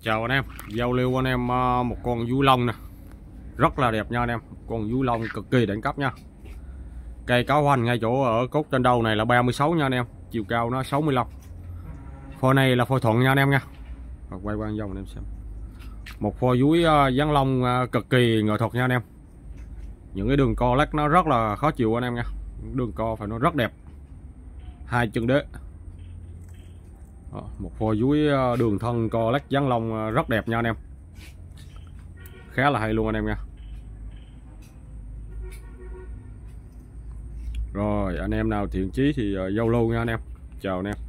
chào anh em giao lưu anh em ờ, một con vú lông nè. Rất là đẹp nha anh em con vú lông cực kỳ đẳng cấp nha. Cây cáo hoành ngay chỗ ở cốt trên đầu này là 36 nha anh em chiều cao nó 65 phôi này là phôi thuận nha anh em nha. Rồi, quay qua dòng anh em xem. Một phôi dúi dáng ờ, lông ờ, cực kỳ nghệ thuật nha anh em. Những cái đường co lắc nó rất là khó chịu anh em nha. Đường co phải nó rất đẹp. Hai chân đế một phôi dưới ờ, đường thân co lách dáng long rất đẹp nha anh em. Khá là hay luôn anh em nha. Rồi, anh em nào thiện chí thì ờ, giao lưu nha anh em. Chào anh em.